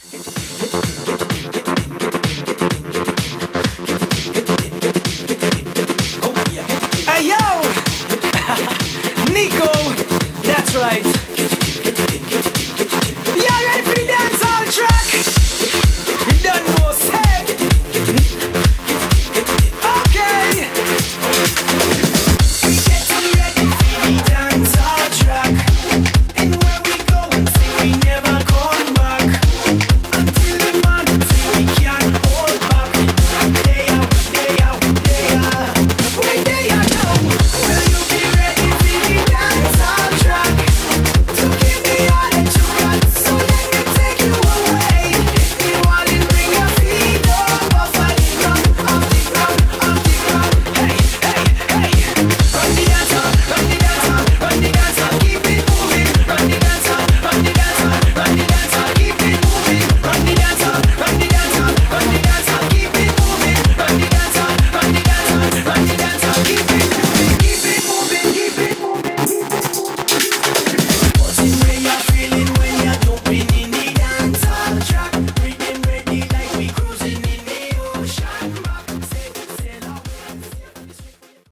Hey yo! Nico! That's right!